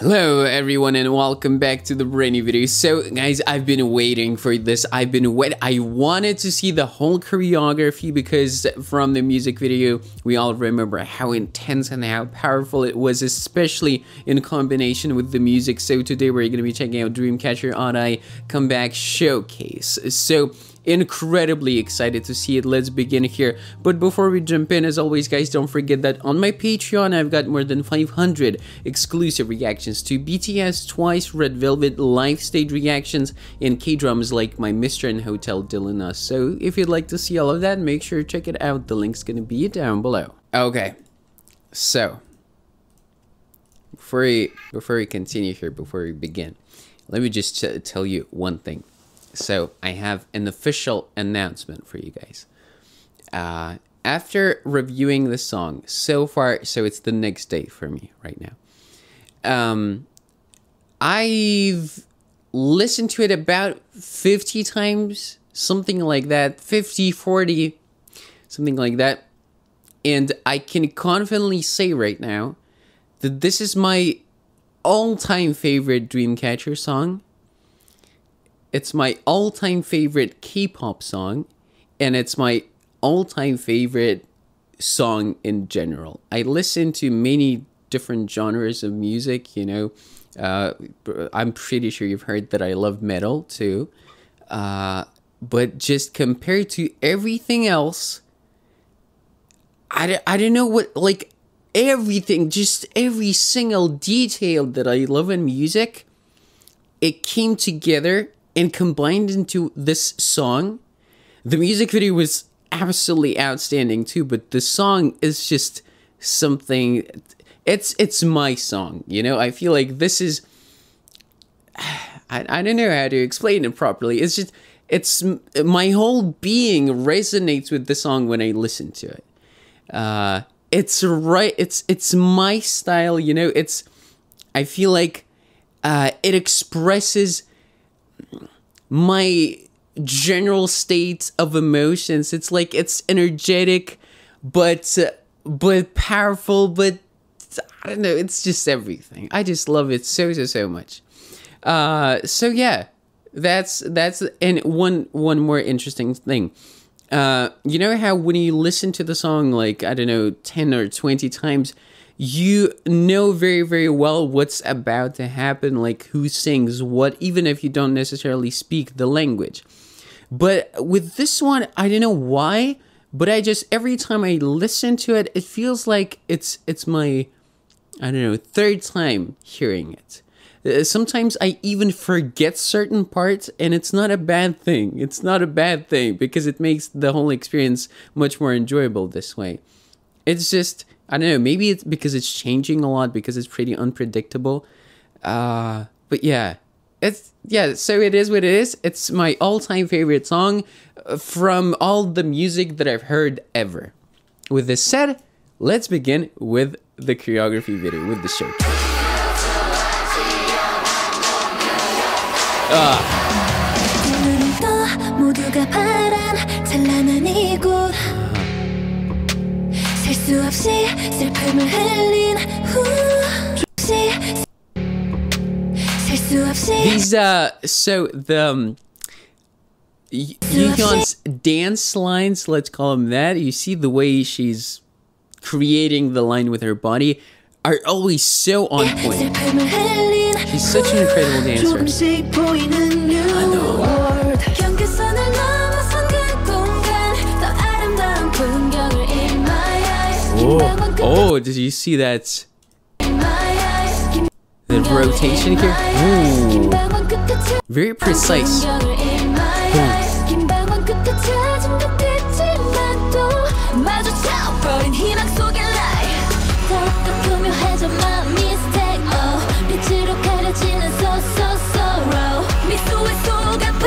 Hello everyone and welcome back to the brand new video. So guys, I've been waiting for this. I've been wait. I wanted to see the whole choreography because from the music video, we all remember how intense and how powerful it was, especially in combination with the music. So today we're going to be checking out Dreamcatcher Odd Eye Comeback Showcase. So incredibly excited to see it. Let's begin here. But before we jump in, as always, guys, don't forget that on my Patreon, I've got more than 500 exclusive reactions to BTS, Twice, Red Velvet, live stage reactions, and K-dramas like my Mr. and Hotel Del Luna So if you'd like to see all of that, make sure to check it out. The link's gonna be down below. Okay, so before we before we continue here, before we begin, let me just tell you one thing. So I have an official announcement for you guys. Uh, after reviewing the song so far, so it's the next day for me right now. Um, I've listened to it about 50 times, something like that, 50, 40, something like that. And I can confidently say right now that this is my all time favorite Dreamcatcher song it's my all-time favorite K-pop song, and it's my all-time favorite song in general. I listen to many different genres of music. You know, uh, I'm pretty sure you've heard that I love metal too. Uh, but just compared to everything else, I, I don't know what like everything, just every single detail that I love in music, it came together and combined into this song. The music video was absolutely outstanding too, but the song is just something it's it's my song, you know? I feel like this is I, I don't know how to explain it properly. It's just it's my whole being resonates with the song when I listen to it. Uh it's right it's it's my style, you know? It's I feel like uh it expresses my general state of emotions. It's like it's energetic, but but powerful, but I don't know. It's just everything. I just love it so so so much. Uh, so yeah, that's that's and one one more interesting thing. Uh, you know how when you listen to the song like I don't know ten or twenty times, you know very very well what's about to happen like who sings what even if you don't necessarily speak the language. But with this one i don't know why but i just every time i listen to it it feels like it's it's my i don't know third time hearing it. Uh, sometimes i even forget certain parts and it's not a bad thing. It's not a bad thing because it makes the whole experience much more enjoyable this way. It's just I don't know. Maybe it's because it's changing a lot because it's pretty unpredictable. Uh, but yeah, it's yeah. So it is what it is. It's my all-time favorite song uh, from all the music that I've heard ever. With this said, let's begin with the choreography video with the show. Ah. 슬픔을 흘린 후 These uh so the um, Yoohyeon's dance lines, let's call them that. You see the way she's creating the line with her body are always so on point. She's such an incredible dancer. Oh, oh, did you see that? The rotation here? Ooh. Very precise. Hmm.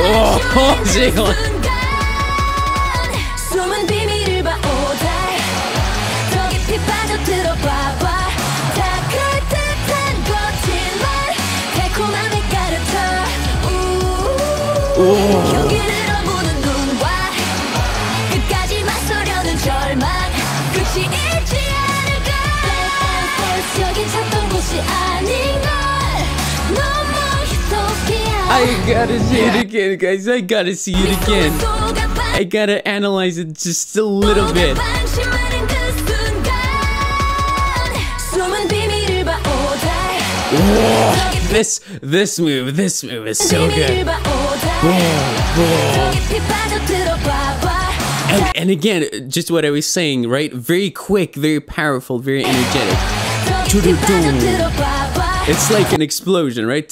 Oh, oh I gotta see it again, guys. I gotta see it again. I gotta analyze it just a little bit this this move, this move is so good. And, and again, just what I was saying, right? Very quick, very powerful, very energetic. It's like an explosion, right?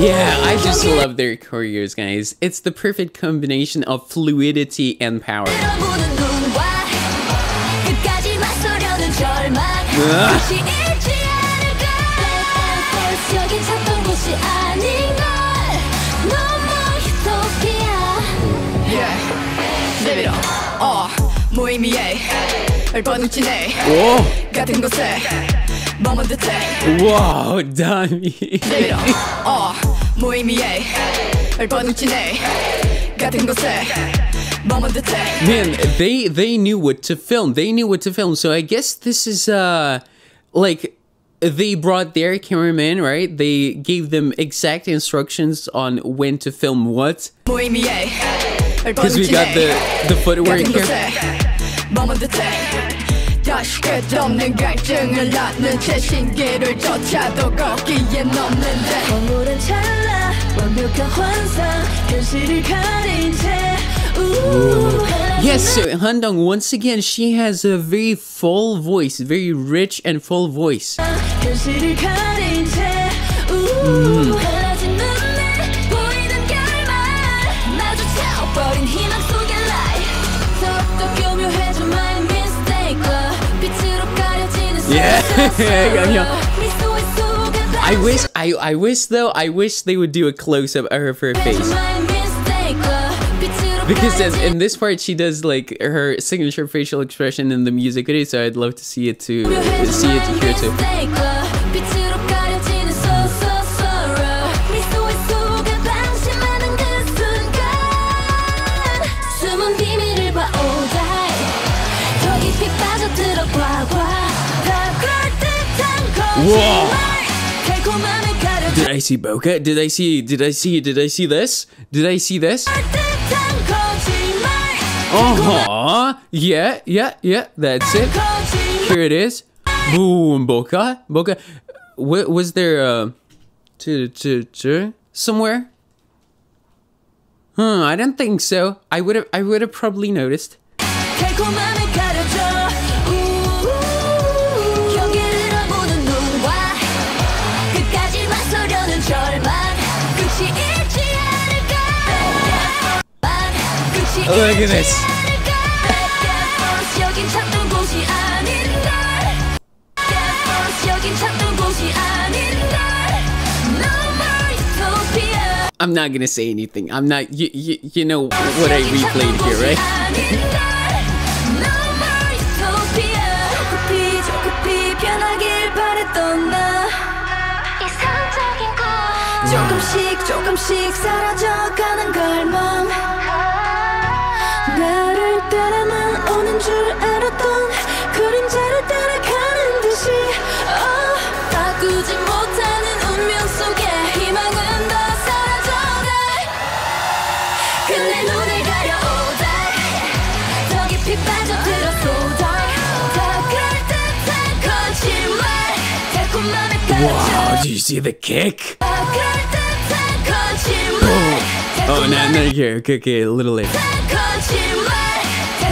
Yeah, I just love their careers, guys. It's the perfect combination of fluidity and power. 같은 곳에 머문 듯해. whoa, dummy. Live it up. 어, 무의미해. 얼버둥치네. 같은 곳에 머문 듯해. Man, they they knew what to film. They knew what to film. So I guess this is uh like they brought their cameraman, right? They gave them exact instructions on when to film what. 무의미해. Because we got the the footwork 같은 here. 곳에 머문 듯해. 다시 끝없는 갈증을 낳는 채 신기를 쫓아도 거기에 넘는데. 황홀한 찰나 완벽한 환상 현실을 가린 채 우. Yes, so Handong, once again, she has a very full voice, very rich and full voice. 현 I wish, I, I wish though, I wish they would do a close up of her face. Because as, in this part, she does like her signature facial expression in the music video, so I'd love to see it too, see it here too. Whoa! Did I see Boca? Did I see? Did I see? Did I see this? Did I see this? Oh, uh -huh. yeah, yeah, yeah. That's it. Here it is. Boom, Boca, Boca. What was there? Uh, to to somewhere. Hmm, huh, I don't think so. I would have. I would have probably noticed. No more utopia I'm not gonna say anything. I'm not. You, you, you know what I replayed here, right? 조급히 조급히 변하길 바랬던 나 조금씩 조금씩 사라져가는 걸梦 나를 따라만 오는 줄 알았던 그림자를 따라가는 듯이 oh, 바꾸지 못하는 운명 속에 희망은 더 사라져가 근데 눈을 가려오다 더 깊이 빠져들어 쏟아 더 그럴듯한 거짓말 달콤함에 Wow, 가려져 do you see the kick? 더 그럴듯한 거짓말 Oh, no, no, here. Okay, okay, a little later.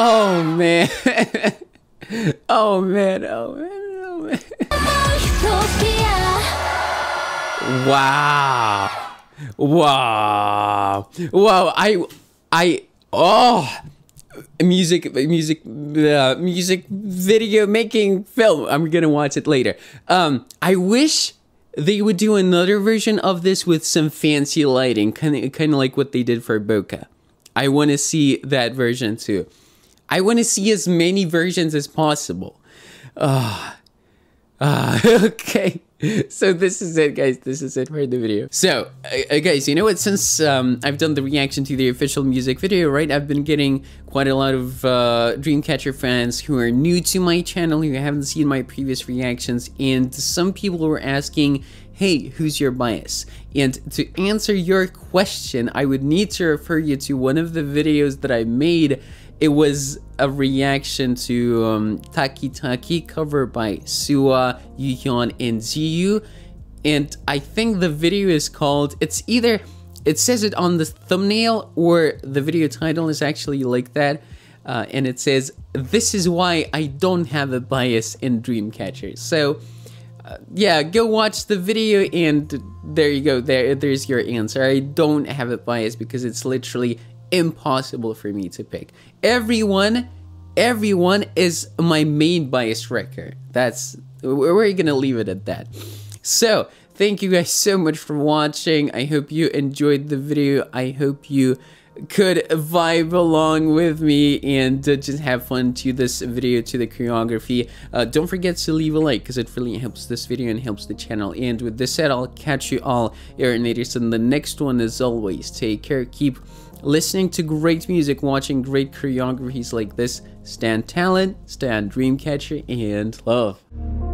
Oh man. oh man. Oh man. Oh man. Wow. Wow. Wow. I I oh music music uh, music video making film. I'm going to watch it later. Um I wish they would do another version of this with some fancy lighting, kind of, kind of like what they did for Boca. I want to see that version too. I want to see as many versions as possible. Ah, uh, okay. So this is it, guys. This is it for the video. So, uh, guys, you know what? Since um, I've done the reaction to the official music video, right? I've been getting quite a lot of uh, Dreamcatcher fans who are new to my channel, who haven't seen my previous reactions, and some people were asking, hey, who's your bias? And to answer your question, I would need to refer you to one of the videos that I made it was a reaction to um, Taki Taki cover by SuA, Yoohyeon, and JiU. And I think the video is called, it's either, it says it on the thumbnail or the video title is actually like that. Uh, and it says, this is why I don't have a bias in Dreamcatcher. So, uh, yeah, go watch the video and there you go. There, there's your answer. I don't have a bias because it's literally impossible for me to pick. Everyone, everyone is my main bias record. That's we're gonna leave it at that. So thank you guys so much for watching. I hope you enjoyed the video. I hope you could vibe along with me and uh, just have fun to this video to the choreography. Uh, don't forget to leave a like because it really helps this video and helps the channel. And with this said i'll catch you all Aaronators in the next one as always take care. Keep listening to great music, watching great choreographies like this, stand talent, stand dreamcatcher, and love.